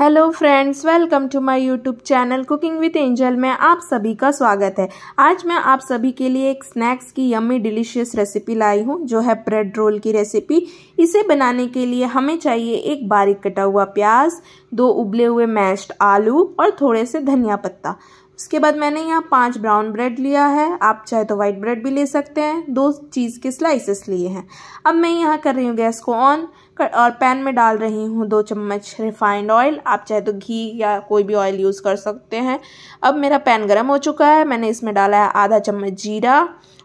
Hello friends welcome to my YouTube channel cooking with Angel में आप सभी का स्वागत है। आज मैं आप सभी के लिए एक स्नैक्स की यम्मी डिलीशियस रेसिपी लाई हूँ, जो है ब्रेड रोल की रेसिपी इसे बनाने के लिए हमें चाहिए एक बारीक कटा हुआ प्याज, दो उबले हुए मैश्ड आलू और थोड़े से धनिया पत्ता। उसके बाद मैंने यहाँ पाँच ब्राउन ब्रेड लिया है। आप चाहे तो वाइट ब्रेड भी ले सकते हैं। दो चीज़ के स्लाइसेस लिए हैं। अब मैं यहाँ कर रही हूँ गैस को ऑन और पैन में डाल रही हूँ दो चम्मच रिफाइंड ऑयल। आप चाहे तो घी या कोई भी ऑयल यूज़ कर सकते हैं। अब मेरा पैन गर्म हो चुका है। मैंने इसमें डाला है आधा चम्मच जीरा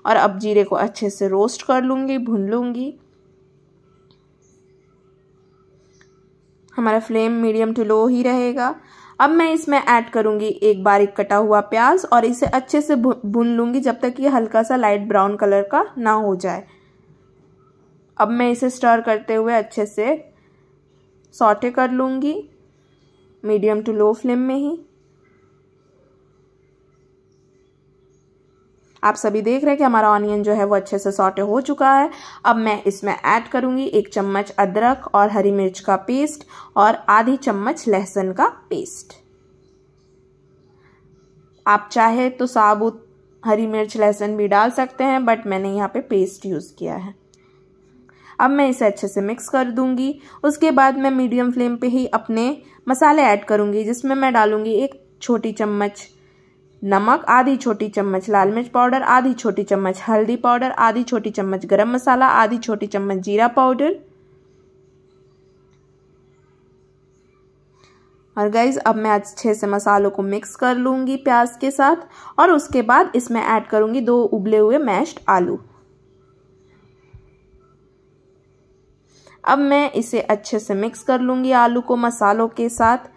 और अब जीरे को अच्छे से रोस्ट कर लूँगी, भून लूँगी। हमारा फ्लेम मीडियम टू लो ही रहेगा। अब मैं इसमें ऐड करूँगी एक बारीक कटा हुआ प्याज और इसे अच्छे से भून लूँगी जब तक ये हल्का सा लाइट ब्राउन कलर का ना हो जाए। अब मैं इसे स्टर करते हुए अच्छे से सॉटे कर लूँगी मीडियम टू लो फ्लेम में ही। आप सभी देख रहे हैं कि हमारा ऑनियन जो है वो अच्छे से सॉटे हो चुका है। अब मैं इसमें ऐड करूँगी एक चम्मच अदरक और हरी मिर्च का पेस्ट और आधी चम्मच लहसुन का पेस्ट आप चाहे तो साबुत हरी मिर्च, लहसुन भी डाल सकते हैं बट मैंने यहाँ पे पेस्ट यूज़ किया है। अब मैं इसे अच्छे से मिक्स कर दूँगी। उसके बाद मैं मीडियम फ्लेम पे ही अपने मसाले ऐड करूँगी, जिसमें मैं डालूँगी एक छोटी चम्मच नमक, आधी छोटी चम्मच लाल मिर्च पाउडर, आधी छोटी चम्मच हल्दी पाउडर, आधी छोटी चम्मच गरम मसाला, आधी छोटी चम्मच जीरा पाउडर। और गाइज़ अब मैं अच्छे से मसालों को मिक्स कर लूँगी प्याज के साथ और उसके बाद इसमें ऐड करूँगी दो उबले हुए मैश्ड आलू। अब मैं इसे अच्छे से मिक्स कर लूँगी आलू को मसालों के साथ।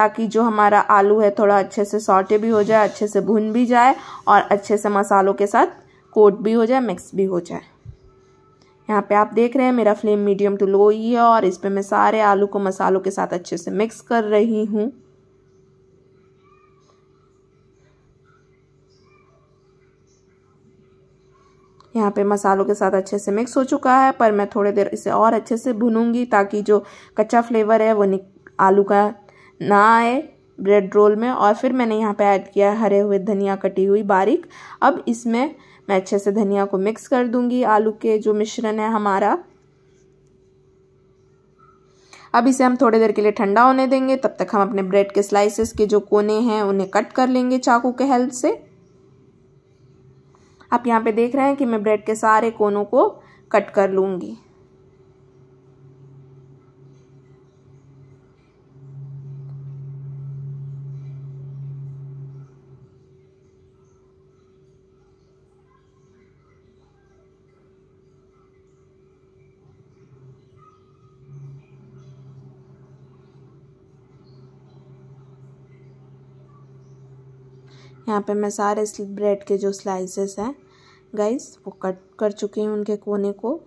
ताकि जो हमारा आलू है थोड़ा अच्छे से सॉटे भी हो जाए, अच्छे से भुन भी जाए और अच्छे से मसालों के साथ कोट भी हो जाए मिक्स भी हो जाए। यहाँ पे आप देख रहे हैं मेरा फ्लेम मीडियम टू लो ही है और इस पर मैं सारे आलू को मसालों के साथ अच्छे से मिक्स कर रही हूँ। यहाँ पे मसालों के साथ अच्छे से मिक्स हो चुका है, पर मैं थोड़ी देर इसे और अच्छे से भुनूँगी ताकि जो कच्चा फ्लेवर है वो आलू का ना आए ब्रेड रोल में और फिर मैंने यहाँ पे ऐड किया हरे हुए धनिया कटी हुई बारीक। अब इसमें मैं अच्छे से धनिया को मिक्स कर दूँगी आलू के जो मिश्रण है हमारा। अब इसे हम थोड़ी देर के लिए ठंडा होने देंगे, तब तक हम अपने ब्रेड के स्लाइसेस के जो कोने हैं उन्हें कट कर लेंगे चाकू के हेल्प से। आप यहाँ पे देख रहे हैं कि मैं ब्रेड के सारे कोनों को कट कर लूँगी। यहाँ पे मैं सारे ब्रेड के जो स्लाइसेस हैं गाइस वो कट कर चुके हैं उनके कोने को।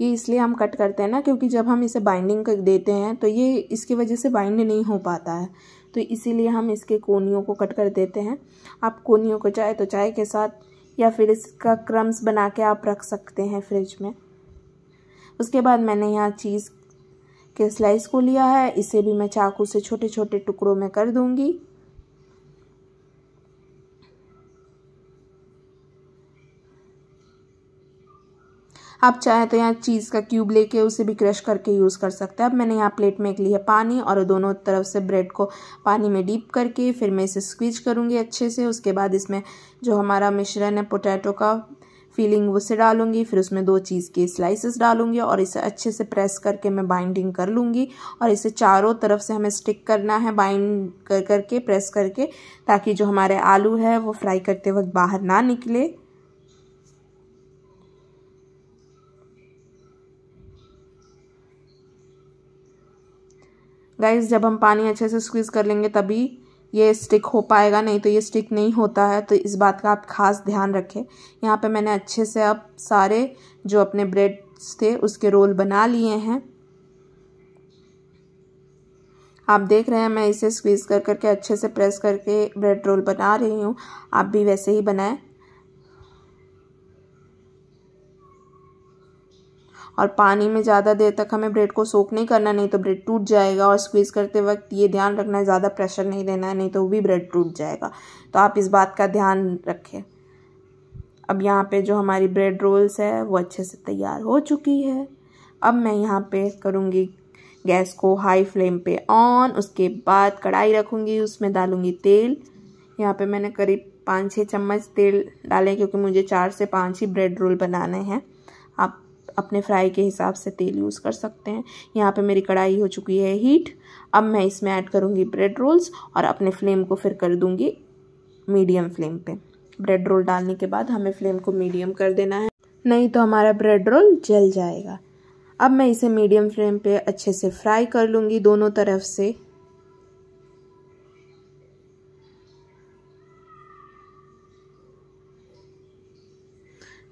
ये इसलिए हम कट करते हैं ना, क्योंकि जब हम इसे बाइंडिंग कर देते हैं तो ये इसकी वजह से बाइंड नहीं हो पाता है। तो इसीलिए हम इसके कोनियों को कट कर देते हैं। आप कोनियों को चाहे तो चाय के साथ, या फिर इसका क्रम्स बना के आप रख सकते हैं फ्रिज में। उसके बाद मैंने यहाँ चीज़ के स्लाइस को लिया है। इसे भी मैं चाकू से छोटे छोटे टुकड़ों में कर दूँगी। आप चाहे तो यहाँ चीज़ का क्यूब लेके उसे भी क्रश करके यूज़ कर सकते हैं। अब मैंने यहाँ प्लेट में एक लिया पानी और दोनों तरफ़ से ब्रेड को पानी में डीप करके फिर मैं इसे स्क्वीज करूँगी अच्छे से। उसके बाद इसमें जो हमारा मिश्रण है पोटैटो का फीलिंग उसे डालूँगी। फिर उसमें दो चीज़ के स्लाइसेस डालूँगी और इसे अच्छे से प्रेस करके मैं बाइंडिंग कर लूँगी। और इसे चारों तरफ़ से हमें स्टिक करना है बाइंड कर, करके प्रेस करके, ताकि जो हमारे आलू है, वो फ्राई करते वक्त बाहर ना निकले। गाइस जब हम पानी अच्छे से स्क्वीज़ कर लेंगे, तभी ये स्टिक हो पाएगा, नहीं तो ये स्टिक नहीं होता है। तो इस बात का आप खास ध्यान रखें। यहाँ पे मैंने अच्छे से अब सारे जो अपने ब्रेड थे, उसके रोल बना लिए हैं। आप देख रहे हैं, मैं इसे स्क्वीज़ कर, करके अच्छे से प्रेस करके ब्रेड रोल बना रही हूँ। आप भी वैसे ही बनाएँ। और पानी में ज़्यादा देर तक हमें ब्रेड को सोक नहीं करना, नहीं तो ब्रेड टूट जाएगा और स्क्वीज़ करते वक्त ये ध्यान रखना है ज़्यादा प्रेशर नहीं देना है नहीं तो वो भी ब्रेड टूट जाएगा। तो आप इस बात का ध्यान रखें। अब यहाँ पे जो हमारी ब्रेड रोल्स है, वो अच्छे से तैयार हो चुकी है। अब मैं यहाँ पे करूँगी गैस को हाई फ्लेम पे ऑन उसके बाद कढ़ाई रखूँगी, उसमें डालूँगी तेल। यहाँ पे मैंने करीब पाँच छः चम्मच तेल डाले क्योंकि मुझे चार से पाँच ही ब्रेड रोल बनाने हैं। आप अपने फ्राई के हिसाब से तेल यूज़ कर सकते हैं। यहाँ पे मेरी कढ़ाई हो चुकी है हीट। अब मैं इसमें ऐड करूँगी ब्रेड रोल्स और अपने फ्लेम को फिर कर दूँगी मीडियम फ्लेम पे। ब्रेड रोल डालने के बाद हमें फ्लेम को मीडियम कर देना है। नहीं तो हमारा ब्रेड रोल जल जाएगा। अब मैं इसे मीडियम फ्लेम पे अच्छे से फ्राई कर लूँगी दोनों तरफ़ से।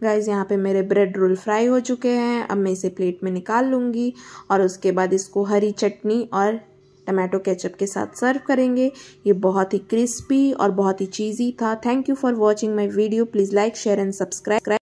गाइज़ यहाँ पे मेरे ब्रेड रोल फ्राई हो चुके हैं। अब मैं इसे प्लेट में निकाल लूँगी और उसके बाद इसको हरी चटनी और टमाटो केचप के साथ सर्व करेंगे। ये बहुत ही क्रिस्पी और बहुत ही चीज़ी था। Thank you for watching my video please like share and subscribe